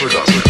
production.